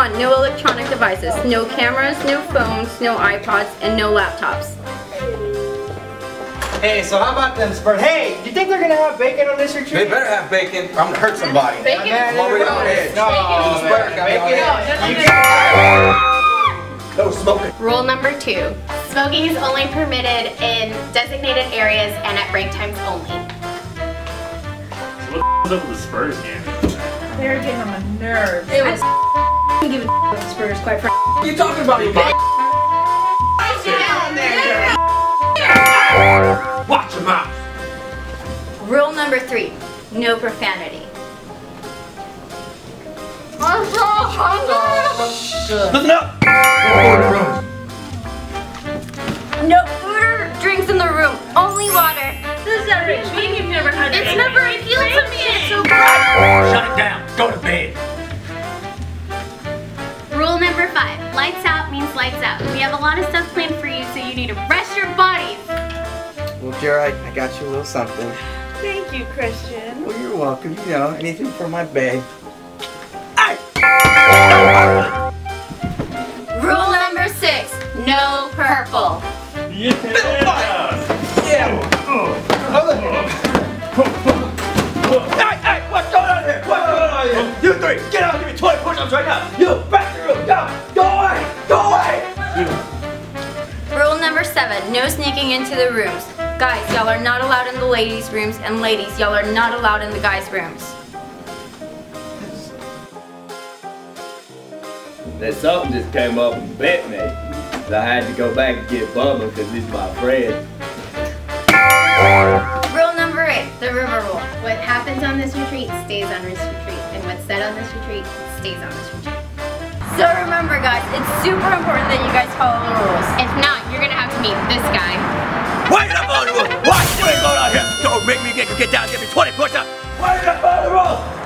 one, no electronic devices. No cameras, no phones, no iPods, and no laptops. Hey, so how about them Spurs? Hey, do you think they're gonna have bacon on this retreat? They better have bacon. I'm gonna hurt somebody. Bacon? Man, I'm already no, on edge. No, These man, Spurs got me on bacon. edge. You No smoking. Rule number two, smoking is only permitted in designated areas and at break times only. So what the up with the Spurs game? They're getting on my nerves. It was giving the Spurs, quite frankly. You talking about you? Watch your mouth. Rule number three, no profanity. I'm so hungry. Listen up. No food or drinks in the room, only water. This is outrageous. Me and you've never had It's never appealed to me, Go to bed. Rule number five, lights out means lights out. We have a lot of stuff planned for you, so you need to rest your bodies. Well, Jared, I got you a little something. Thank you, Christian. Well, you're welcome. You know, anything for my babe. Rule number six, no purple. Yeah. Yeah. Hey, hey, what's going on here? What's going on here? You three, get out and give me 20 push-ups right now. You, back to the room. Go, go away, go away. Rule number seven, no sneaking into the rooms. Guys, y'all are not allowed in the ladies' rooms, and ladies, y'all are not allowed in the guys' rooms. That something just came up and bit me. So I had to go back and get Bubba because he's my friend. Rule number eight, the river rule. What happens on this retreat stays on this retreat, and what's said on this retreat stays on this retreat. So remember guys, it's super important that you guys follow the rules. If not, you're gonna have to meet this guy. Wait up on the roof. What? What is going on here? Don't make me get you get down and give me 20 push-ups. What